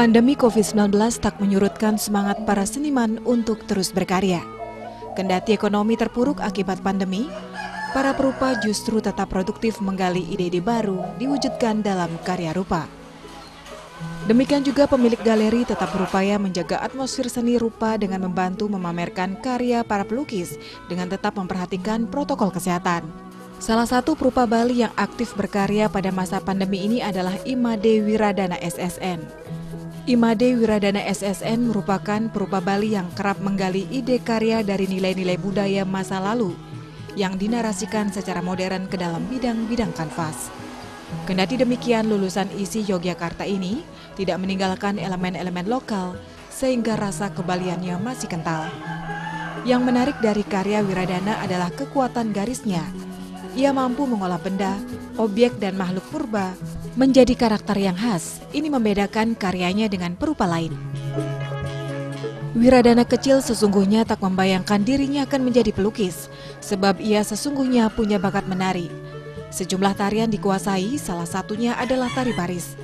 Pandemi COVID-19 tak menyurutkan semangat para seniman untuk terus berkarya. Kendati ekonomi terpuruk akibat pandemi, para perupa justru tetap produktif menggali ide-ide baru diwujudkan dalam karya rupa. Demikian juga pemilik galeri tetap berupaya menjaga atmosfer seni rupa dengan membantu memamerkan karya para pelukis dengan tetap memperhatikan protokol kesehatan. Salah satu perupa Bali yang aktif berkarya pada masa pandemi ini adalah Imade Wiradana SSN. Imade Wiradana SSN merupakan perupa Bali yang kerap menggali ide karya dari nilai-nilai budaya masa lalu yang dinarasikan secara modern ke dalam bidang-bidang kanvas. Kendati demikian, lulusan isi Yogyakarta ini tidak meninggalkan elemen-elemen lokal sehingga rasa kebaliannya masih kental. Yang menarik dari karya Wiradana adalah kekuatan garisnya ia mampu mengolah benda, objek, dan makhluk purba menjadi karakter yang khas. Ini membedakan karyanya dengan perupa lain. Wiradana kecil sesungguhnya tak membayangkan dirinya akan menjadi pelukis, sebab ia sesungguhnya punya bakat menari. Sejumlah tarian dikuasai, salah satunya adalah tari baris.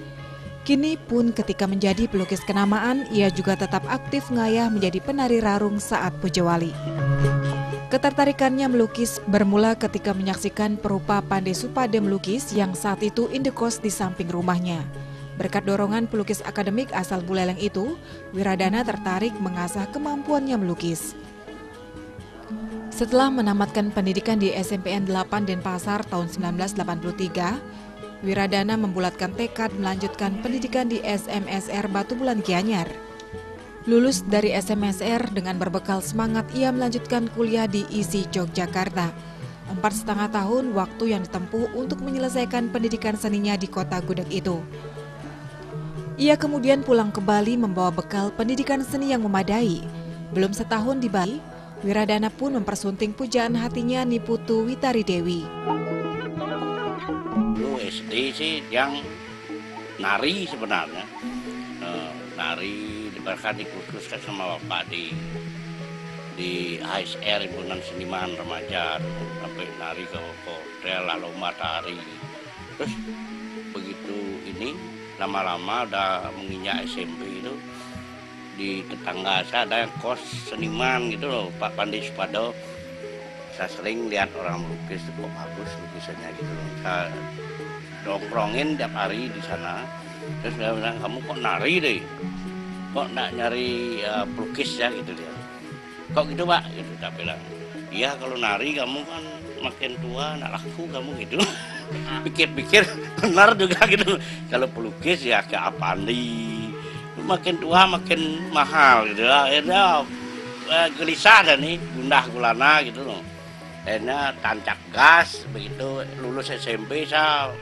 Kini pun ketika menjadi pelukis kenamaan, ia juga tetap aktif ngayah menjadi penari rarung saat pujewali. Ketertarikannya melukis bermula ketika menyaksikan perupa Pandai Supade melukis yang saat itu indekos di samping rumahnya. Berkat dorongan pelukis akademik asal Buleleng itu, Wiradana tertarik mengasah kemampuannya melukis. Setelah menamatkan pendidikan di SMPN 8 Denpasar tahun 1983, Wiradana membulatkan tekad melanjutkan pendidikan di SMSR Batu Bulan Gianyar. Lulus dari SMSR dengan berbekal semangat ia melanjutkan kuliah di ISI Yogyakarta. Empat setengah tahun waktu yang ditempuh untuk menyelesaikan pendidikan seninya di kota Gudeg itu. Ia kemudian pulang ke Bali membawa bekal pendidikan seni yang memadai. Belum setahun di Bali, Wiradana pun mempersunting pujaan hatinya Niputu Witari Dewi. SD sih yang nari sebenarnya. Uh, nari bahkan dikhususkan sama bapak di di HSR Himpunan Seniman Remaja sampai nari ke hotel lalu matahari. Terus begitu ini lama-lama udah menginjak SMP itu di tetangga saya ada yang kos seniman gitu loh Pak Pandi Supado saya sering lihat orang melukis kok bagus lukisannya gitu loh. Saya dongkrongin tiap hari di sana. Terus dia bilang kamu kok nari deh kok nak nyari uh, pelukis ya gitu dia. Kok gitu pak? Gitu tak bilang. Iya kalau nari kamu kan makin tua nak laku kamu gitu. Pikir-pikir benar juga gitu. Kalau pelukis ya apa nih? Makin tua makin mahal gitu. Akhirnya uh, gelisah dan nih gundah gulana gitu loh. Akhirnya tancap gas begitu. Lulus SMP saya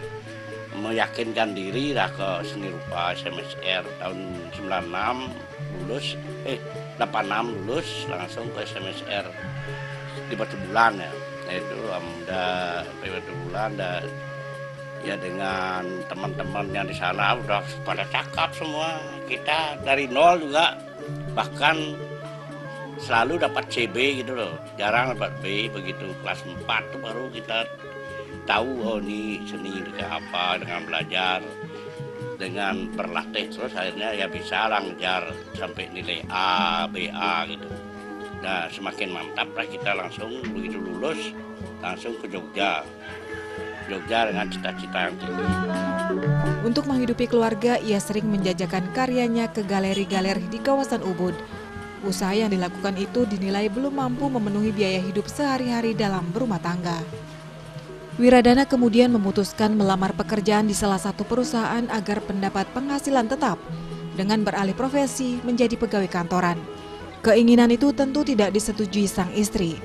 meyakinkan diri lah ke seni rupa SMSR tahun 96 lulus eh 86 lulus langsung ke SMSR di batu bulan ya. Nah itu udah di batu bulan dan ya dengan teman-teman yang di sana udah pada cakap semua. Kita dari nol juga bahkan selalu dapat CB gitu loh. Jarang dapat B begitu kelas 4 tuh baru kita tahu oh ini seni kayak apa dengan belajar dengan berlatih terus akhirnya ya bisa lancar sampai nilai A, BA gitu. Nah semakin mantap lah kita langsung begitu lulus langsung ke Jogja. Jogja dengan cita-cita yang tinggi. Untuk menghidupi keluarga, ia sering menjajakan karyanya ke galeri-galeri di kawasan Ubud. Usaha yang dilakukan itu dinilai belum mampu memenuhi biaya hidup sehari-hari dalam berumah tangga. Wiradana kemudian memutuskan melamar pekerjaan di salah satu perusahaan agar pendapat penghasilan tetap dengan beralih profesi menjadi pegawai kantoran. Keinginan itu tentu tidak disetujui sang istri.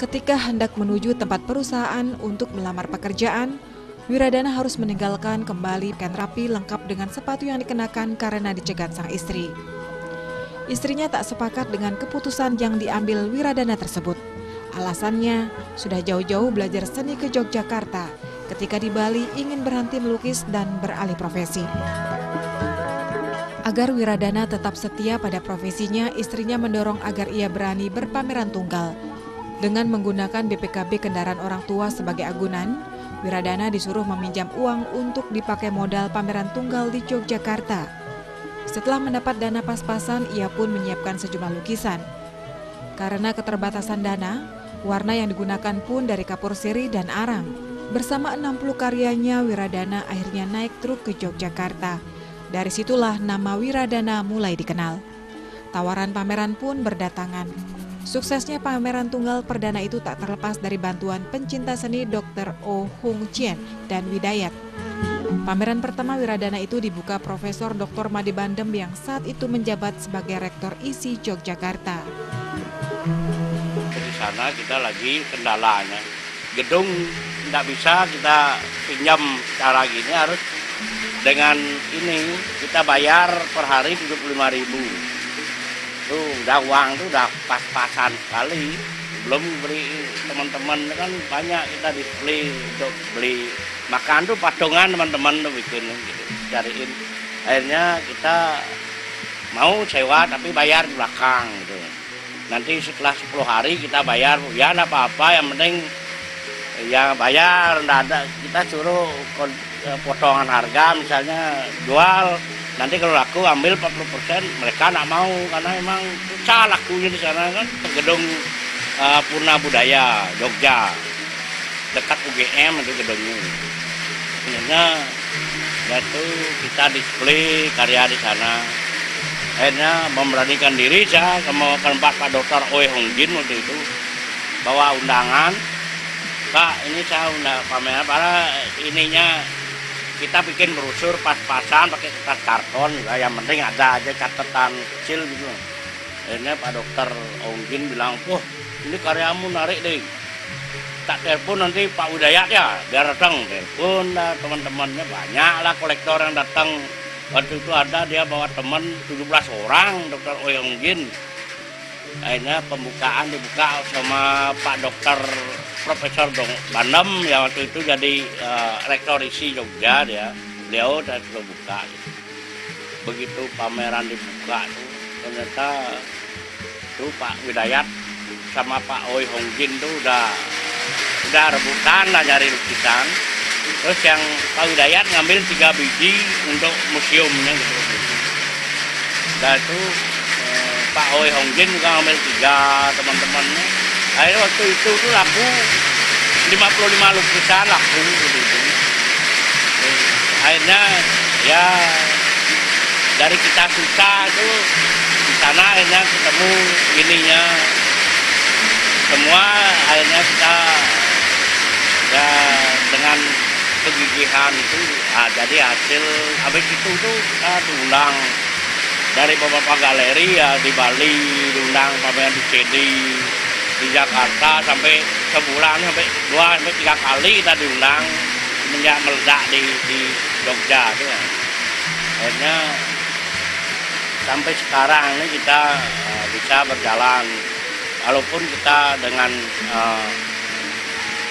Ketika hendak menuju tempat perusahaan untuk melamar pekerjaan, Wiradana harus meninggalkan kembali pakaian rapi lengkap dengan sepatu yang dikenakan karena dicegat sang istri. Istrinya tak sepakat dengan keputusan yang diambil Wiradana tersebut. Alasannya, sudah jauh-jauh belajar seni ke Yogyakarta. Ketika di Bali ingin berhenti melukis dan beralih profesi. Agar Wiradana tetap setia pada profesinya, istrinya mendorong agar ia berani berpameran tunggal. Dengan menggunakan BPKB kendaraan orang tua sebagai agunan, Wiradana disuruh meminjam uang untuk dipakai modal pameran tunggal di Yogyakarta. Setelah mendapat dana pas-pasan, ia pun menyiapkan sejumlah lukisan. Karena keterbatasan dana, warna yang digunakan pun dari kapur siri dan arang. Bersama 60 karyanya, Wiradana akhirnya naik truk ke Yogyakarta. Dari situlah nama Wiradana mulai dikenal. Tawaran pameran pun berdatangan. Suksesnya pameran tunggal perdana itu tak terlepas dari bantuan pencinta seni Dr. Oh Hung Chien dan Widayat. Pameran pertama Wiradana itu dibuka Profesor Dr. Madi Bandem yang saat itu menjabat sebagai Rektor ISI Yogyakarta. Sana kita lagi kendalanya. Gedung tidak bisa kita pinjam cara gini harus dengan ini kita bayar per hari 75 ribu. Tuh udah uang tuh udah pas-pasan sekali. Belum beli teman-teman kan banyak kita display untuk beli makan tuh patungan teman-teman tuh bikin gitu cariin. Akhirnya kita mau sewa tapi bayar di belakang gitu nanti setelah 10 hari kita bayar. Ya apa-apa. Yang penting ya bayar. Ada. Kita suruh eh, potongan harga. Misalnya jual. Nanti kalau laku ambil 40% mereka nak mau karena emang susah lakunya di sana kan? Gedung uh, Purna Budaya Jogja. Dekat UGM itu gedungnya. Sebenarnya yaitu kita display karya di sana akhirnya memberanikan diri saya ke tempat Pak Dokter Oi Hongjin waktu itu. Bawa undangan. Kak ini saya undang pameran para ininya kita bikin brosur pas-pasan pakai kertas karton juga yang penting ada aja catatan kecil gitu. Akhirnya Pak Dokter Onggin bilang wah ini karyamu narik deh. Tak telepon nanti Pak Widayat ya biar datang. Telepon teman-temannya banyak lah kolektor yang datang waktu itu ada dia bawa teman 17 orang Dokter Oyonggin akhirnya pembukaan dibuka sama Pak Dokter Profesor Dong Bandem ya waktu itu jadi uh, rektor isi Jogja dia. Beliau dan sudah buka. Gitu. begitu pameran dibuka tuh ternyata tuh Pak Widayat sama Pak Oi Hongjin tuh udah udah rebutan lah nyari lukisan terus yang Pak Widayat ngambil tiga biji untuk museumnya gitu. Dan itu eh, Pak Oi Hongjin juga ngambil tiga teman-temannya akhirnya waktu itu tuh laku 55 lukisan laku gitu, akhirnya ya dari kita susah tuh di sana akhirnya ketemu ininya. Semua akhirnya kita ya dengan kegigihan itu ah, jadi hasil habis itu tuh kita diundang dari beberapa galeri ya di Bali diundang pameran di CD di Jakarta sampai sebulan sampai dua sampai tiga kali kita diundang semenjak meledak di, di Jogja itu ya. akhirnya sampai sekarang ini kita uh, bisa berjalan walaupun kita dengan uh,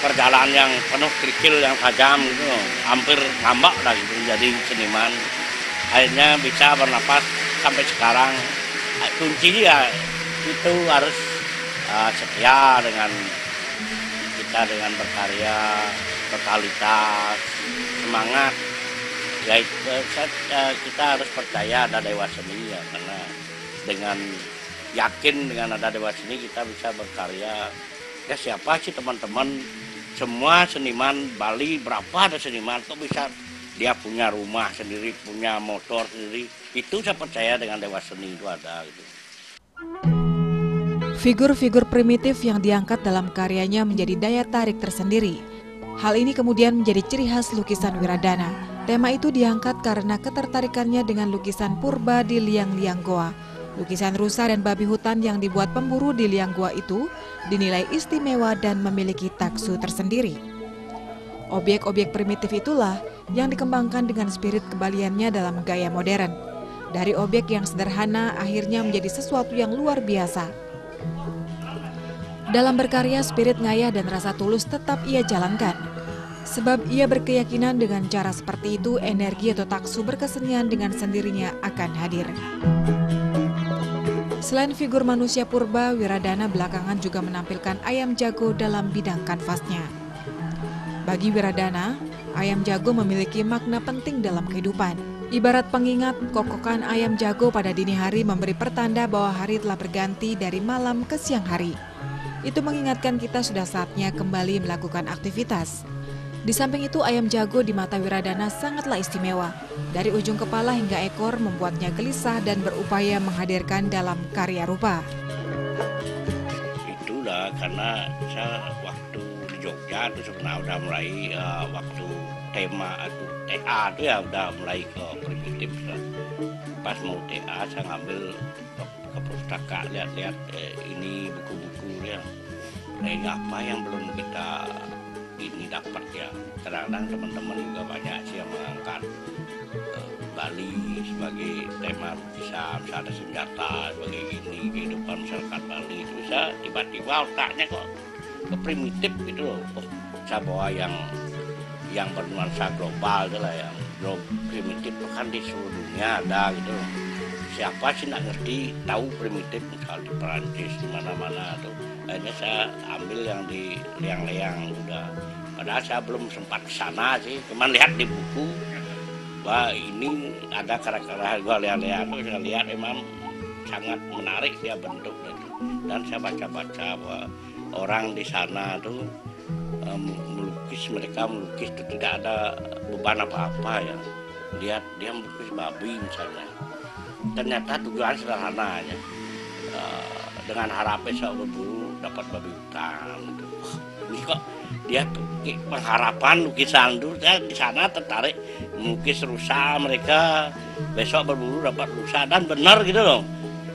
perjalanan yang penuh kerikil yang tajam gitu. Hampir ngambak lah gitu jadi seniman. Akhirnya bisa bernapas sampai sekarang. Kuncinya ya itu harus uh, setia dengan kita dengan berkarya totalitas semangat. Ya itu, uh, kita harus percaya ada dewa seni ya karena dengan yakin dengan ada dewa seni kita bisa berkarya. Ya siapa sih teman-teman semua seniman Bali berapa ada seniman kok bisa dia punya rumah sendiri punya motor sendiri itu saya percaya dengan dewa seni itu ada gitu. Figur-figur primitif yang diangkat dalam karyanya menjadi daya tarik tersendiri. Hal ini kemudian menjadi ciri khas lukisan Wiradana. Tema itu diangkat karena ketertarikannya dengan lukisan purba di liang-liang goa. Lukisan rusa dan babi hutan yang dibuat pemburu di liang goa itu dinilai istimewa dan memiliki taksu tersendiri. Objek-objek primitif itulah yang dikembangkan dengan spirit kebaliannya dalam gaya modern. Dari objek yang sederhana akhirnya menjadi sesuatu yang luar biasa. Dalam berkarya, spirit ngayah dan rasa tulus tetap ia jalankan. Sebab ia berkeyakinan dengan cara seperti itu, energi atau taksu berkesenian dengan sendirinya akan hadir. Selain figur manusia purba, Wiradana belakangan juga menampilkan ayam jago dalam bidang kanvasnya. Bagi Wiradana, ayam jago memiliki makna penting dalam kehidupan. Ibarat pengingat, kokokan ayam jago pada dini hari memberi pertanda bahwa hari telah berganti dari malam ke siang hari. Itu mengingatkan kita sudah saatnya kembali melakukan aktivitas. Di samping itu, ayam jago di mata Wiradana sangatlah istimewa. Dari ujung kepala hingga ekor membuatnya gelisah dan berupaya menghadirkan dalam karya rupa. Itulah karena saya waktu di Jogja itu sebenarnya udah mulai uh, waktu tema atau TA itu ya udah mulai ke primitif pas mau TA saya ngambil ke, pustaka lihat-lihat eh, ini buku-buku ya nah apa yang belum kita ini dapat ya. Kadang-kadang teman-teman juga banyak sih yang mengangkat eh, Bali sebagai tema bisa ada senjata sebagai ini kehidupan masyarakat Bali. Itu bisa tiba-tiba otaknya kok ke primitif gitu loh. Oh, saya bawa yang yang bernuansa global adalah yang global primitif. Itu kan di seluruh dunia ada gitu siapa sih nggak ngerti tahu primitif misal di Perancis di mana-mana tuh akhirnya saya ambil yang di liang-liang udah. Padahal saya belum sempat ke sana sih cuman lihat di buku bahwa ini ada karakter gua tuh saya lihat memang sangat menarik dia bentuk itu dan saya baca-baca bahwa orang di sana tuh melukis mereka melukis itu tidak ada beban apa-apa ya. Lihat dia melukis babi misalnya. Ternyata tujuan sederhana aja uh, dengan harapan saya berburu dapat babi hutan ini kok dia pengharapan lukisan itu saya di sana tertarik melukis rusa mereka. Besok berburu dapat rusa dan benar gitu loh.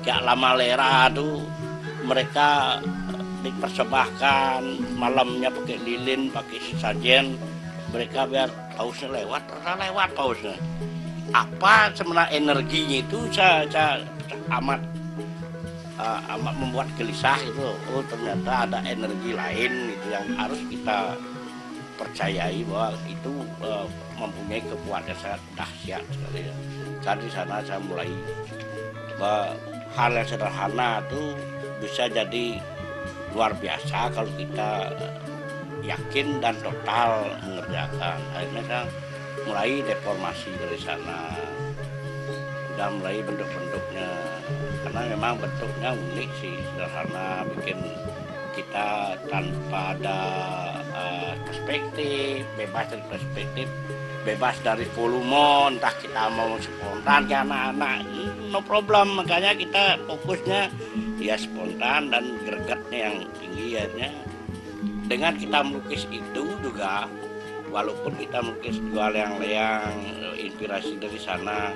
Kayak lama lera tuh mereka dipersembahkan. Malamnya pakai lilin pakai sajen mereka biar pausnya lewat karena lewat pausnya apa sebenarnya energinya itu saya, saya amat uh, membuat gelisah itu. Oh ternyata ada energi lain itu yang harus kita percayai bahwa itu uh, mempunyai kekuatan sangat dahsyat sekali ya. Saat sana saya mulai bahwa hal yang sederhana itu bisa jadi luar biasa kalau kita yakin dan total mengerjakan. Akhirnya saya mulai deformasi dari sana dan mulai bentuk-bentuknya. Karena memang bentuknya unik sih sederhana bikin kita tanpa ada uh, perspektif bebas dari perspektif bebas dari volume entah kita mau spontan ke anak-anak no problem. Makanya kita fokusnya ya spontan dan gregetnya yang tinggi akhirnya. Dengan kita melukis itu juga walaupun kita melukis jual yang leang inspirasi dari sana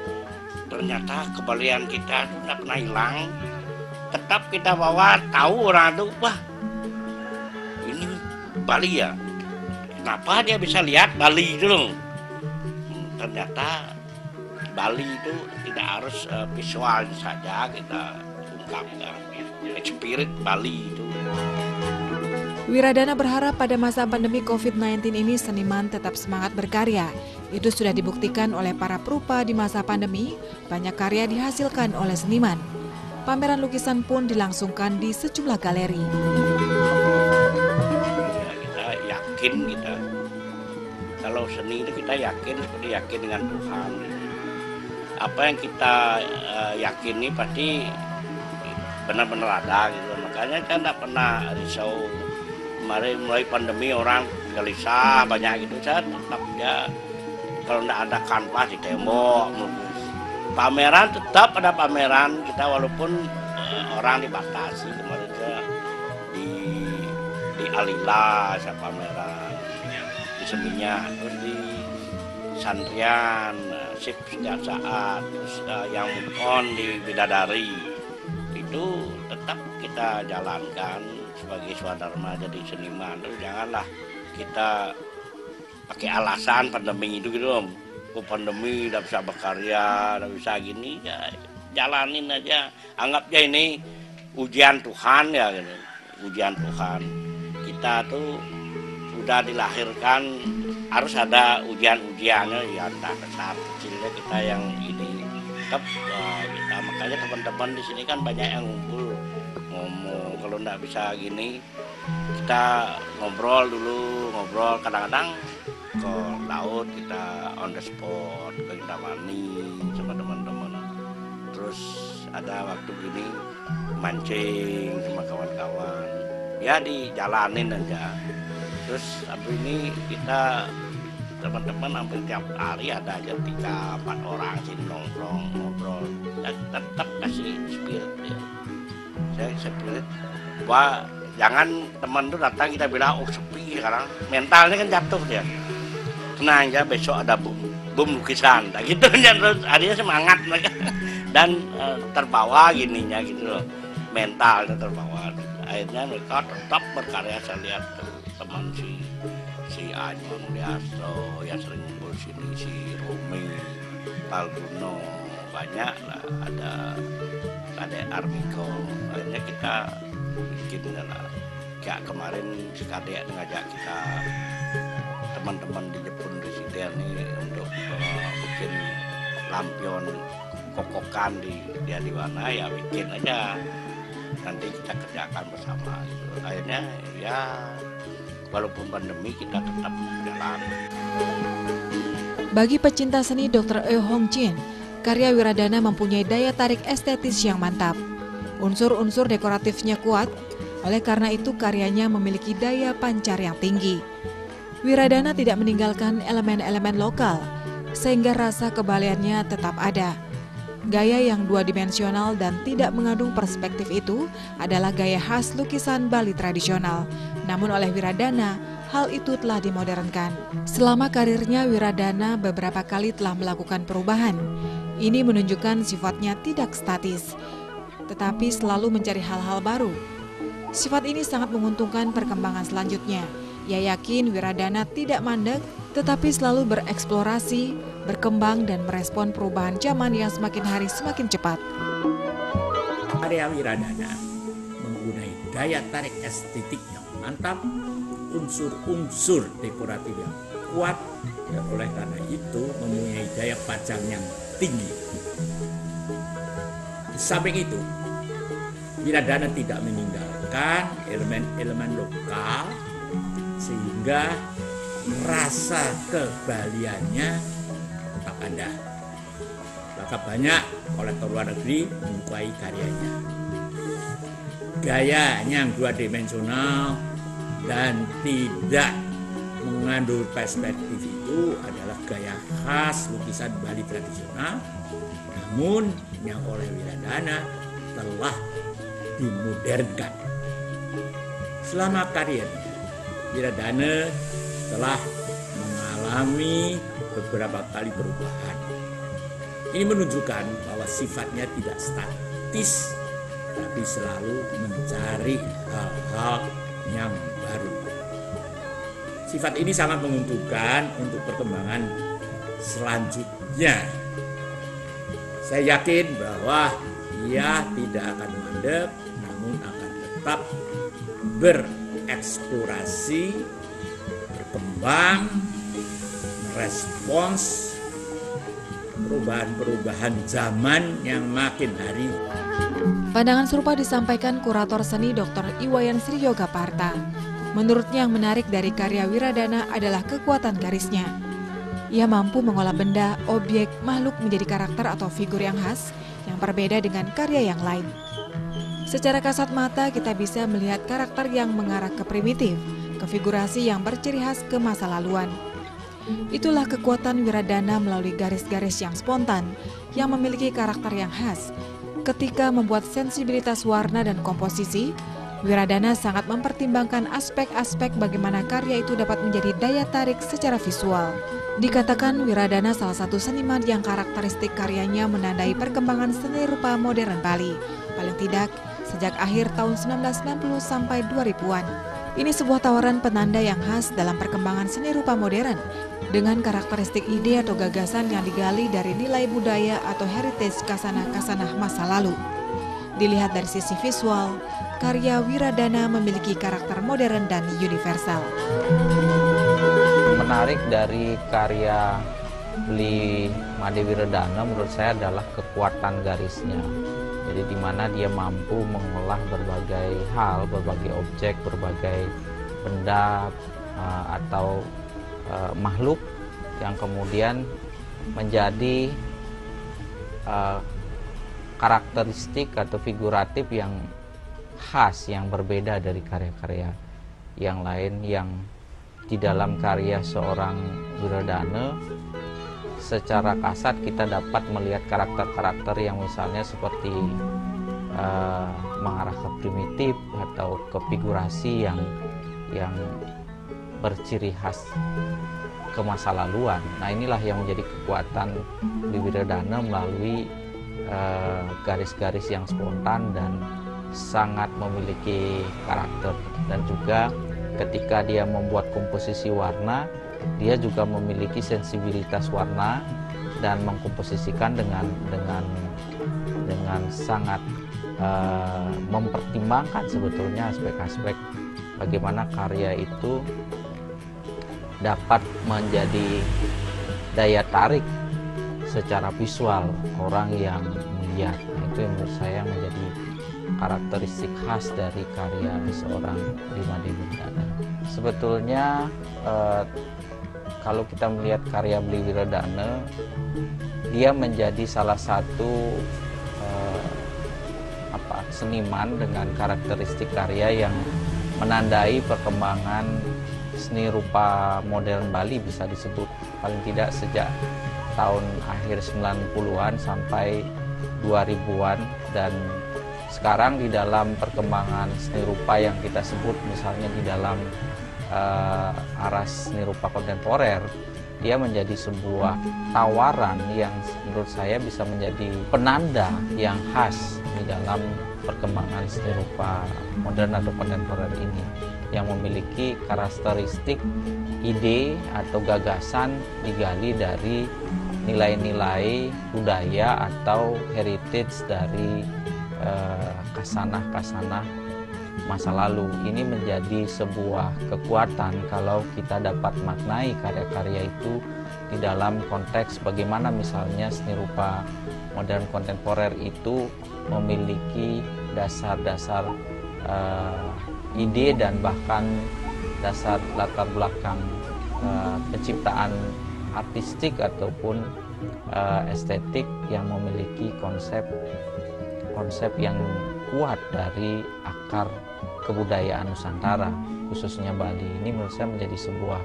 ternyata kebalian kita tidak pernah hilang tetap kita bawa tahu orang itu wah ini Bali ya kenapa dia bisa lihat Bali itu ternyata Bali itu tidak harus uh, visual saja kita ungkapkan spirit Bali itu. Wiradana berharap pada masa pandemi COVID-19 ini seniman tetap semangat berkarya. Itu sudah dibuktikan oleh para perupa di masa pandemi, banyak karya dihasilkan oleh seniman. Pameran lukisan pun dilangsungkan di sejumlah galeri. Ya, kita yakin kita. Kalau seni itu kita yakin seperti yakin dengan Tuhan. Apa yang kita uh, yakini pasti benar-benar ada gitu. Makanya kan tidak pernah risau. Kemarin mulai pandemi orang gelisah banyak gitu. Saya tetap ya kalau tidak ada kanvas di tembok pameran tetap ada pameran kita walaupun uh, orang dibatasi kemarin di di Alila saya pameran. Seninya terus di Santrian sip setiap saat terus uh, yang on di Bidadari. Itu tetap kita jalankan sebagai swadharma jadi seniman. Terus janganlah kita pakai alasan pandemi itu gitu om. Oh, pandemi udah bisa berkarya udah bisa gini ya jalanin aja. Anggap aja ini ujian Tuhan ya gitu. Ujian Tuhan. Kita tuh sudah dilahirkan harus ada ujian-ujiannya ya entah besar kecilnya kita yang ini tetap uh, kita. Makanya teman-teman di sini kan banyak yang ngumpul ngomong kalau nggak bisa gini kita ngobrol dulu ngobrol. Kadang-kadang ke laut kita on the spot ke Indramayu sama teman-teman. Terus ada waktu gini mancing sama kawan-kawan. Ya dijalanin aja. Terus abis ini kita teman-teman hampir tiap hari ada aja tiga empat orang sih nongkrong ngobrol. Dan tetap kasih spirit ya. Saya spirit. Wah jangan teman tuh datang kita bilang oh sepi sekarang. Mentalnya kan jatuh dia tenang aja besok ada bum bum lukisan. Nah, gitu terus harinya semangat dan uh, terbawa gininya gitu loh mentalnya terbawa. Akhirnya mereka tetap berkarya saya lihat teman si si Anyon Liastro yang sering ngumpul sini si Rumi Palguno banyak lah ada ada Armiko akhirnya kita bikin lah kayak kemarin si Kadek ngajak kita teman-teman di Jepun Residen nih untuk uh, bikin lampion kokokan di dia di mana ya bikin aja nanti kita kerjakan bersama gitu. akhirnya ya walaupun pandemi kita tetap jalan. Bagi pecinta seni Dr. E Hong Jin, karya Wiradana mempunyai daya tarik estetis yang mantap. Unsur-unsur dekoratifnya kuat, oleh karena itu karyanya memiliki daya pancar yang tinggi. Wiradana tidak meninggalkan elemen-elemen lokal, sehingga rasa kebaliannya tetap ada. Gaya yang dua dimensional dan tidak mengandung perspektif itu adalah gaya khas lukisan Bali tradisional. Namun oleh Wiradana, hal itu telah dimodernkan. Selama karirnya Wiradana beberapa kali telah melakukan perubahan. Ini menunjukkan sifatnya tidak statis, tetapi selalu mencari hal-hal baru. Sifat ini sangat menguntungkan perkembangan selanjutnya. Ia yakin Wiradana tidak mandek, tetapi selalu bereksplorasi, berkembang dan merespon perubahan zaman yang semakin hari semakin cepat. Karya Wiradana menggunakan daya tarik estetik yang mantap, unsur-unsur dekoratif yang kuat, dan oleh karena itu mempunyai daya pajang yang tinggi. Samping itu, Wiradana tidak meninggalkan elemen-elemen lokal sehingga rasa kebaliannya Anda. Maka banyak kolektor luar negeri menyukai karyanya. Gaya yang dua dimensional dan tidak mengandung perspektif itu adalah gaya khas lukisan Bali tradisional namun yang oleh Wiradana telah dimodernkan. Selama karyanya, Wiradana telah mengalami beberapa kali perubahan. Ini menunjukkan bahwa sifatnya tidak statis, tapi selalu mencari hal-hal yang baru. Sifat ini sangat menguntungkan untuk perkembangan selanjutnya. Saya yakin bahwa ia tidak akan mandek, namun akan tetap bereksplorasi, berkembang, respons perubahan-perubahan zaman yang makin hari. Pandangan serupa disampaikan kurator seni Dr. Iwayan Sri Yoga Parta. Menurutnya yang menarik dari karya Wiradana adalah kekuatan garisnya. Ia mampu mengolah benda, objek, makhluk menjadi karakter atau figur yang khas yang berbeda dengan karya yang lain. Secara kasat mata kita bisa melihat karakter yang mengarah ke primitif, kefigurasi yang berciri khas ke masa laluan. Itulah kekuatan Wiradana melalui garis-garis yang spontan yang memiliki karakter yang khas. Ketika membuat sensibilitas warna dan komposisi, Wiradana sangat mempertimbangkan aspek-aspek bagaimana karya itu dapat menjadi daya tarik secara visual. Dikatakan Wiradana salah satu seniman yang karakteristik karyanya menandai perkembangan seni rupa modern Bali, paling tidak sejak akhir tahun 1990 sampai 2000-an. Ini sebuah tawaran penanda yang khas dalam perkembangan seni rupa modern dengan karakteristik ide atau gagasan yang digali dari nilai budaya atau heritage kasanah-kasanah masa lalu. Dilihat dari sisi visual, karya Wiradana memiliki karakter modern dan universal. Menarik dari karya Beli Made Wiradana menurut saya adalah kekuatan garisnya. Jadi di mana dia mampu mengolah berbagai hal, berbagai objek, berbagai benda uh, atau uh, makhluk yang kemudian menjadi uh, karakteristik atau figuratif yang khas yang berbeda dari karya-karya yang lain yang di dalam karya seorang Wiradana secara kasat kita dapat melihat karakter-karakter yang misalnya seperti uh, mengarah ke primitif atau ke figurasi yang yang berciri khas ke masa laluan. Nah inilah yang menjadi kekuatan di Wiradana melalui eh, garis-garis uh, yang spontan dan sangat memiliki karakter dan juga ketika dia membuat komposisi warna dia juga memiliki sensibilitas warna dan mengkomposisikan dengan dengan dengan sangat uh, mempertimbangkan sebetulnya aspek-aspek bagaimana karya itu dapat menjadi daya tarik secara visual orang yang melihat. Nah, itu yang menurut saya menjadi karakteristik khas dari karya seorang Lima Dewi sebetulnya eh, kalau kita melihat karya Beli Wiradana dia menjadi salah satu eh, apa seniman dengan karakteristik karya yang menandai perkembangan seni rupa modern Bali bisa disebut paling tidak sejak tahun akhir 90-an sampai 2000-an dan sekarang di dalam perkembangan seni rupa yang kita sebut misalnya di dalam uh, aras seni rupa kontemporer dia menjadi sebuah tawaran yang menurut saya bisa menjadi penanda yang khas di dalam perkembangan seni rupa modern atau kontemporer ini yang memiliki karakteristik ide atau gagasan digali dari nilai-nilai budaya atau heritage dari eh, kasanah-kasanah masa lalu. Ini menjadi sebuah kekuatan kalau kita dapat maknai karya-karya itu di dalam konteks bagaimana misalnya seni rupa modern kontemporer itu memiliki dasar-dasar uh, ide dan bahkan dasar latar belakang uh, penciptaan artistik ataupun uh, estetik yang memiliki konsep konsep yang kuat dari akar kebudayaan Nusantara khususnya Bali ini menurut saya menjadi sebuah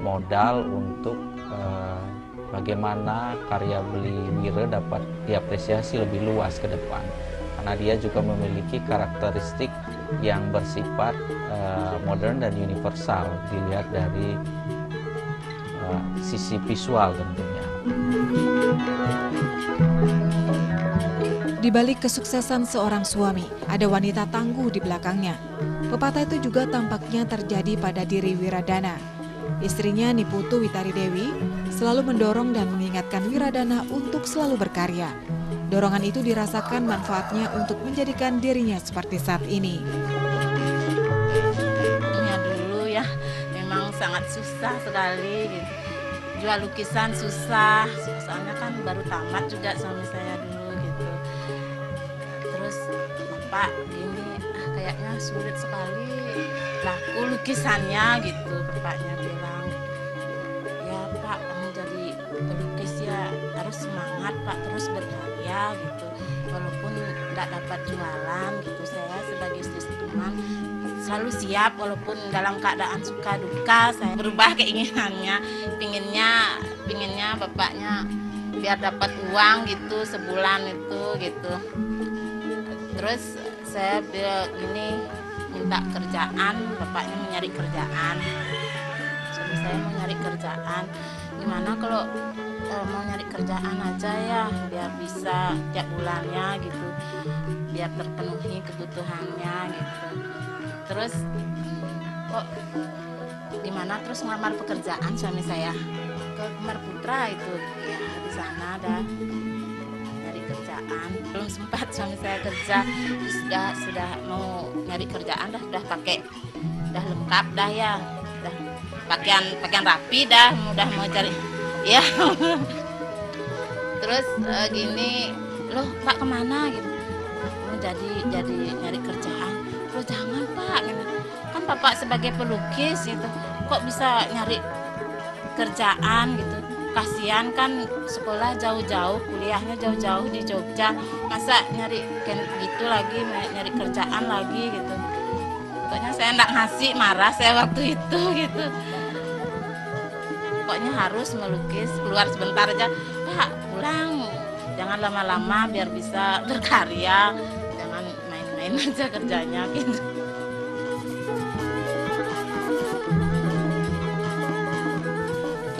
modal untuk uh, bagaimana karya Beli Wira dapat diapresiasi lebih luas ke depan karena dia juga memiliki karakteristik yang bersifat uh, modern dan universal dilihat dari uh, sisi visual tentunya. Di balik kesuksesan seorang suami, ada wanita tangguh di belakangnya. Pepatah itu juga tampaknya terjadi pada diri Wiradana. Istrinya Niputu Witari Dewi selalu mendorong dan mengingatkan Wiradana untuk selalu berkarya. Dorongan itu dirasakan manfaatnya untuk menjadikan dirinya seperti saat ini. Ya dulu ya, memang sangat susah sekali gitu. Jual lukisan susah, soalnya kan baru tamat juga suami saya dulu bapak gini, ah, kayaknya sulit sekali. Laku lukisannya gitu, bapaknya bilang. Ya pak, kamu jadi pelukis ya harus semangat pak, terus berkarya gitu. Walaupun tidak dapat jualan gitu saya sebagai teman selalu siap walaupun dalam keadaan suka duka saya berubah keinginannya. Pinginnya pinginnya bapaknya biar dapat uang gitu sebulan itu gitu terus saya bilang gini minta kerjaan bapaknya mencari kerjaan. Jadi saya mau nyari kerjaan. Gimana kalau uh, mau nyari kerjaan aja ya biar bisa tiap bulannya gitu. Biar terpenuhi kebutuhannya gitu. Terus kok gimana? Terus ngelamar pekerjaan suami saya ke Kumar Putra itu ya di sana ada nyari kerjaan. Belum sempat suami saya kerja. Sudah sudah mau nyari kerjaan dah udah pakai udah lengkap dah ya. Udah pakaian pakaian rapi dah mudah mau cari. Ya. Terus uh, gini loh pak ke mana? Gitu. Oh, jadi jadi nyari kerjaan. Loh jangan pak. Gitu. kan bapak sebagai pelukis itu kok bisa nyari kerjaan? Gitu kasihan kan sekolah jauh-jauh kuliahnya jauh-jauh di Jogja. Masa nyari gitu lagi nyari kerjaan lagi gitu. Pokoknya saya enggak ngasih marah saya waktu itu gitu. Pokoknya harus melukis keluar sebentar aja. Pak pulang. Jangan lama-lama biar bisa berkarya. Jangan main-main aja kerjanya gitu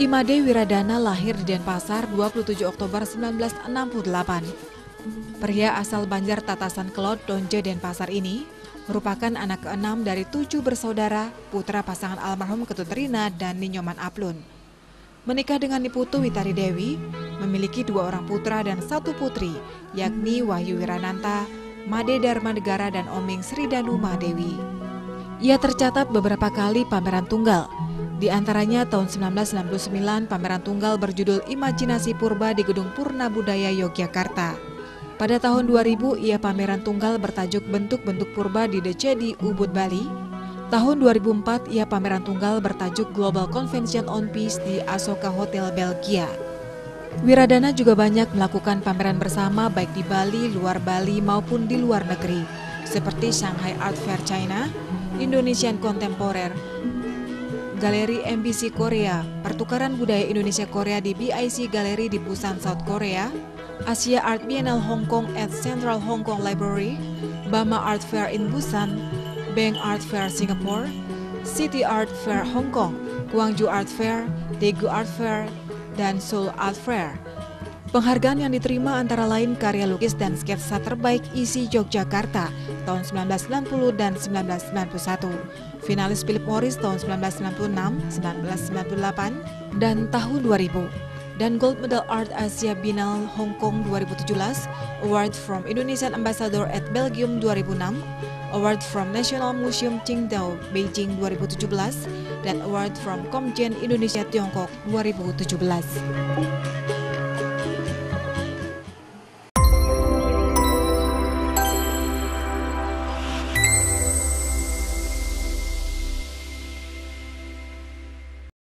Imade Wiradana lahir di Denpasar 27 Oktober 1968. Pria asal Banjar Tatasan Kelot, Donje, Denpasar ini merupakan anak keenam dari tujuh bersaudara putra pasangan almarhum Ketut Rina dan Ninyoman Aplun. Menikah dengan Niputu Witari Dewi, memiliki dua orang putra dan satu putri, yakni Wahyu Wirananta, Made Dharma Negara dan Oming Sri Danu Madewi. Ia tercatat beberapa kali pameran tunggal, di antaranya tahun 1999 pameran tunggal berjudul Imajinasi Purba di Gedung Purna Budaya Yogyakarta. Pada tahun 2000 ia pameran tunggal bertajuk Bentuk-bentuk Purba di DCD Ubud Bali. Tahun 2004 ia pameran tunggal bertajuk Global Convention on Peace di Asoka Hotel Belgia. Wiradana juga banyak melakukan pameran bersama baik di Bali, luar Bali maupun di luar negeri, seperti Shanghai Art Fair China, Indonesian Contemporary, Galeri MBC Korea, Pertukaran Budaya Indonesia Korea di BIC Galeri di Busan, South Korea, Asia Art Biennale Hong Kong at Central Hong Kong Library, Bama Art Fair in Busan, Bank Art Fair Singapore, City Art Fair Hong Kong, Guangzhou Art Fair, Daegu Art Fair, dan Seoul Art Fair. Penghargaan yang diterima antara lain karya lukis dan sketsa terbaik isi Yogyakarta tahun 1990 dan 1991, finalis Philip Morris tahun 1996, 1998, dan tahun 2000, dan Gold Medal Art Asia Biennale Hong Kong 2017, Award from Indonesian Ambassador at Belgium 2006, Award from National Museum Qingdao Beijing 2017, dan Award from Komjen Indonesia Tiongkok 2017.